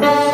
Thank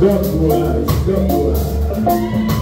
Campo Goiás, Campo Goiás.